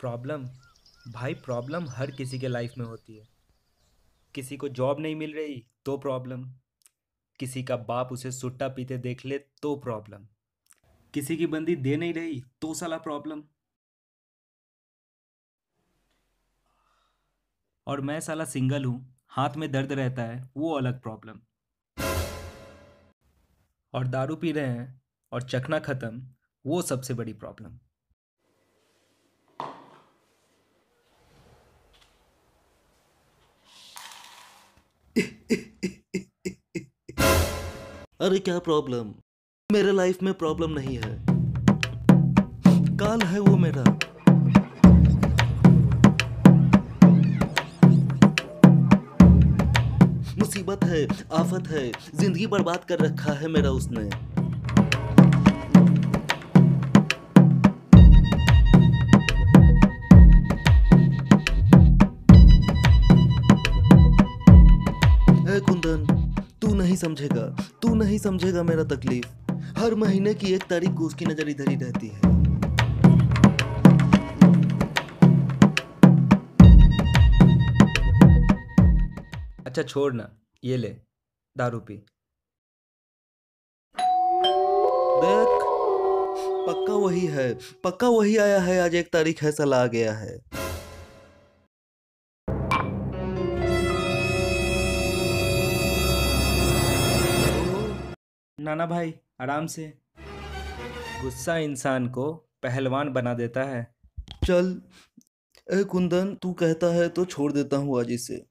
Problem, भाई problem हर किसी के लाइफ में होती है। किसी को जॉब नहीं मिल रही तो प्रॉब्लम। किसी का बाप उसे सुट्टा पीते देख ले तो प्रॉब्लम। किसी की बंदी दे नहीं रही तो साला प्रॉब्लम। और मैं साला सिंगल हूँ, हाथ में दर्द रहता है, वो अलग प्रॉब्लम। और दारू पी रहे हैं, और चखना खत्म, वो सबसे बड़ी प्रॉब्लम। अरे क्या प्रॉब्लम मेरे लाइफ में प्रॉब्लम नहीं है। काल है वो मेरा। मुसीबत है, आफत है, ज़िंदगी बर्बाद कर रखा है मेरा उसने। समझेगा। तू नहीं समझेगा मेरा तकलीफ़। हर महीने की एक तारीख को उसकी नज़र इधर ही रहती है। अच्छा छोड़ ना। ये ले दारू पी। देख पक्का वही है। पक्का वही आया है आज एक तारीख है साला आ गया है। नाना भाई आराम से। गुस्सा इंसान को पहलवान बना देता है। चल ए कुंदन तू कहता है तो छोड़ देता हूँ आज इसे।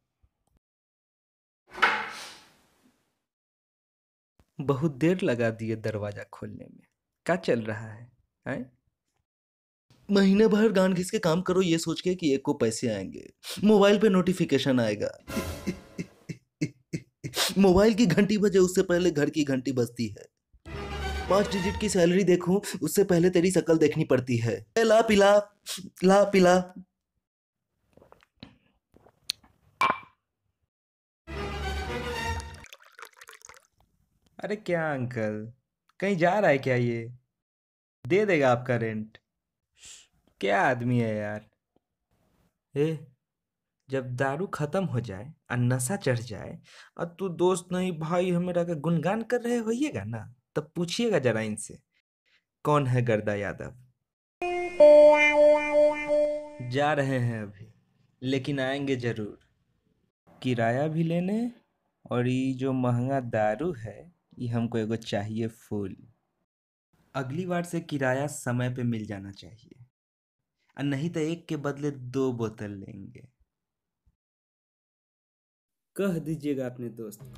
बहुत देर लगा दिए दरवाज़ा खोलने में। क्या चल रहा है हैं? महीने भर गान घिस के काम करो ये सोच के कि एक को पैसे आएँगे। मोबाइल पे नोटिफिकेशन आएगा। मोबाइल की घंटी बजे उससे पहले घर की घंटी बजती है। पाँच डिजिट की सैलरी देखूँ, उससे पहले तेरी शक्ल देखनी पड़ती है। ला पिला ला पिला। अरे क्या अंकल? कहीं जा रहा है क्या ये? दे देगा आपका रेंट क्या आदमी है यार। ए जब दारू खत्म हो जाए और नशा चढ़ जाए और तू दोस्त नहीं, भाई है मेरा का गुणगान कर रहे होइएगा ना? तब पूछिएगा जरा इनसे, कौन है गर्दा यादव? जा रहे हैं अभी, लेकिन आएँगे ज़रूर। किराया भी लेने और ये जो महँगा दारू है, ये हमको एगो चाहिए फूल। अगली बार से किराया समय पे मिल जाना चाहिए। और नहीं तो एक के बदले दो बोतल लेंगे। कह दीजिएगा अपने दोस्त को।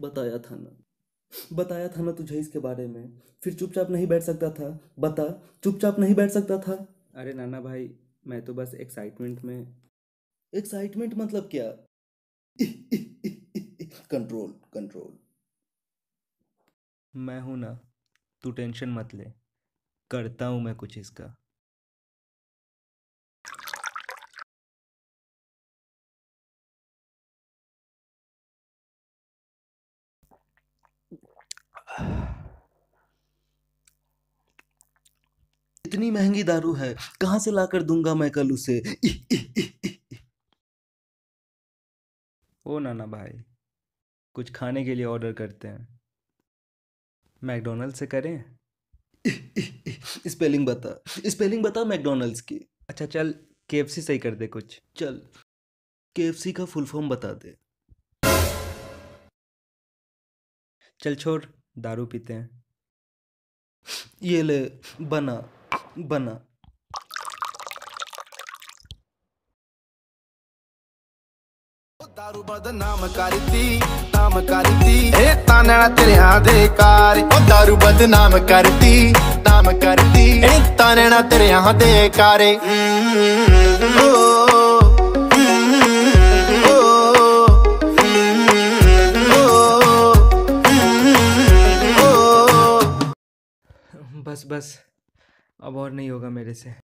बताया था ना। बताया था ना तुझे इसके बारे में। फिर चुपचाप नहीं बैठ सकता था। बता चुपचाप नहीं बैठ सकता था। अरे नाना भाई मैं तो बस एक्साइटमेंट में। एक्साइटमेंट मतलब क्या? कंट्रोल कंट्रोल मैं हूँ ना तू टेंशन मत ले। करता हूँ मैं कुछ इसका। इतनी महँगी दारू है, कहाँ से लाकर दूँगा मैं कल उसे? ओ नाना भाई, कुछ खाने के लिए ऑर्डर करते हैं। मैकडोनल्ड से करें? स्पेलिंग बता। स्पेलिंग बता मैकडोनल्ड्स की। अच्छा चल केएफसी सही कर दे कुछ। चल। केएफसी का फुल फॉर्म बता दे। चल छोड़ दारू पीते हैं। ये ले बना बना। दारू बदनाम करती नाम करती ए तेरे आधे कार ओ दारू बदनाम करती नाम करती ए ताना तेरे आधे कारे बस बस अब और नहीं होगा मेरे से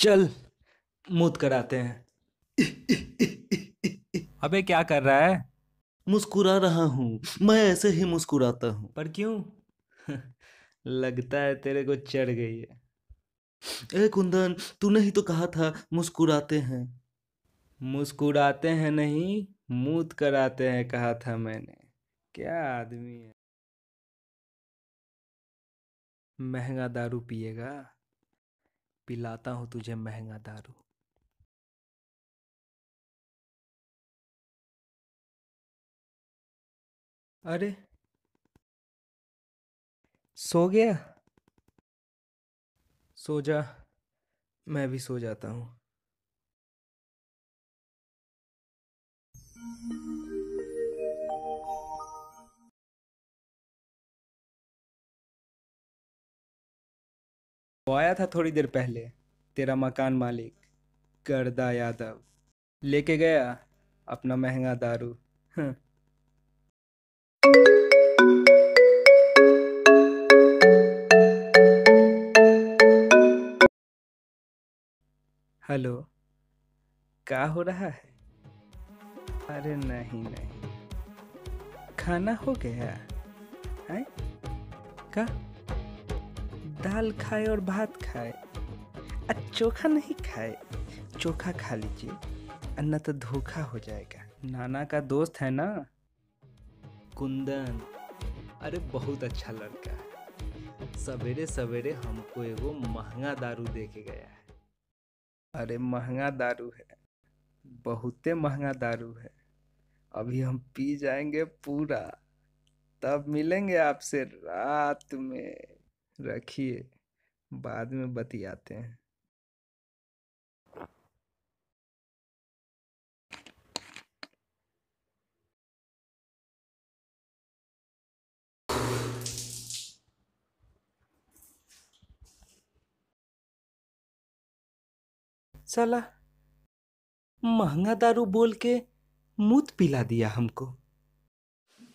चल मूत कराते हैं। अबे क्या कर रहा है? मुस्कुरा रहा हूँ मैं ऐसे ही मुस्कुराता हूँ। पर क्यों? लगता है तेरे को चढ़ गई है। ए कुंदन तूने ही तो कहा था मुस्कुराते हैं। मुस्कुराते हैं नहीं मूत कराते हैं कहा था मैंने। क्या आदमी है। महँगा दारू पिएगा। पिलाता हूँ तुझे महँगा दारू। अरे। सो गया? सो जा, मैं भी सो जाता हूँ। वो आया था थोड़ी देर पहले, तेरा मकान मालिक, गर्दा यादव। लेके गया अपना महँगा दारू। हं। हेलो क्या हो रहा है? अरे नहीं नहीं। खाना हो गया? है? का? दाल खाए और भात खाए। आ, चोखा नहीं खाए। चोखा खा लीजिए अन्ना तो धोखा हो जाएगा। नाना का दोस्त है ना? कुंदन। अरे, बहुत अच्छा लड़का है। सवेरे सवेरे हमको एगो महँगा दारू दे के गया है। अरे, महँगा दारू है। बहुते महँगा दारू है। अभी हम पी जाएँगे पूरा। तब मिलेंगे आपसे रात में। रखिए बाद में बतियाते हैं। साला महँगा दारू बोल के मुँह पिला दिया हमको।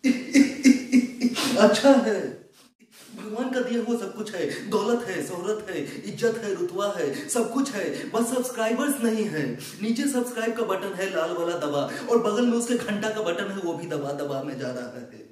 अच्छा है। का दिया हुआ सब कुछ है। दौलत है, शोहरत है, इज़्ज़त है रुतवा है, सब कुछ है। बस सब्सक्राइबर्स नहीं है। नीचे सब्सक्राइब का बटन है लाल वाला दबा और बगल में उसके घंटा का बटन है, वो भी दबा दबा में जा रहा है।